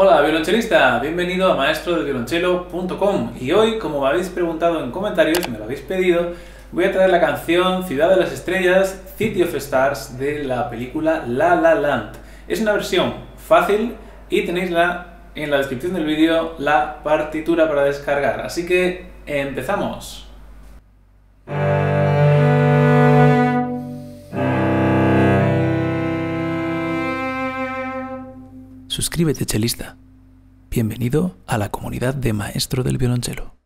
Hola violonchelista, bienvenido a maestrodelviolonchelo.com y hoy, como me habéis preguntado en comentarios, me lo habéis pedido, voy a traer la canción Ciudad de las Estrellas, City of Stars de la película La La Land. Es una versión fácil y tenéis en la descripción del vídeo la partitura para descargar, así que empezamos. Suscríbete, chelista. Bienvenido a la comunidad de Maestro del Violonchelo.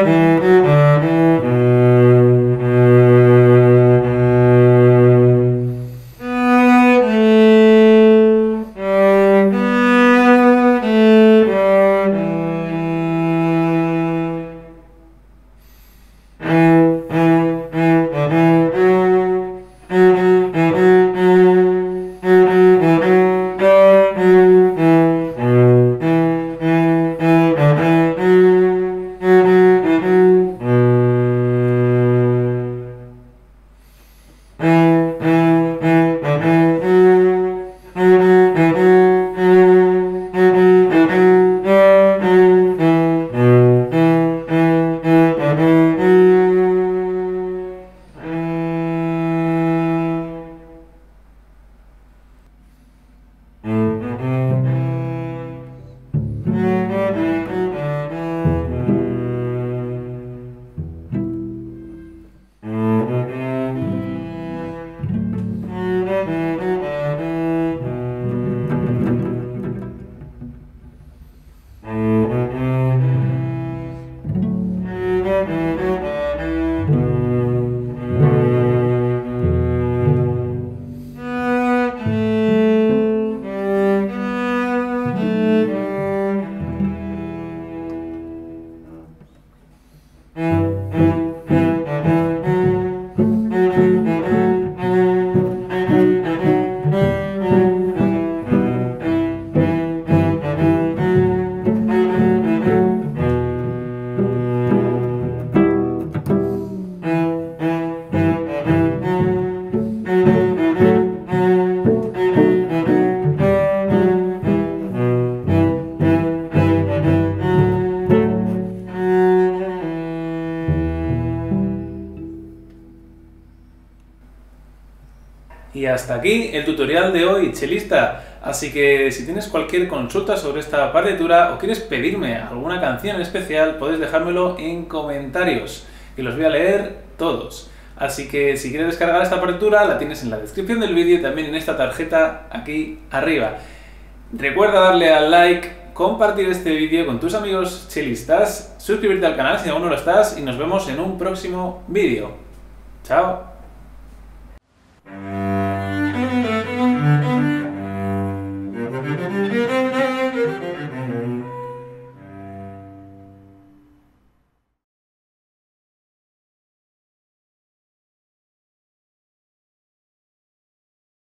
Mm-hmm. Y hasta aquí el tutorial de hoy, chelista. Así que si tienes cualquier consulta sobre esta partitura o quieres pedirme alguna canción especial, puedes dejármelo en comentarios, que los voy a leer todos. Así que si quieres descargar esta partitura, la tienes en la descripción del vídeo y también en esta tarjeta aquí arriba. Recuerda darle al like, compartir este vídeo con tus amigos chelistas, suscribirte al canal si aún no lo estás y nos vemos en un próximo vídeo. ¡Chao!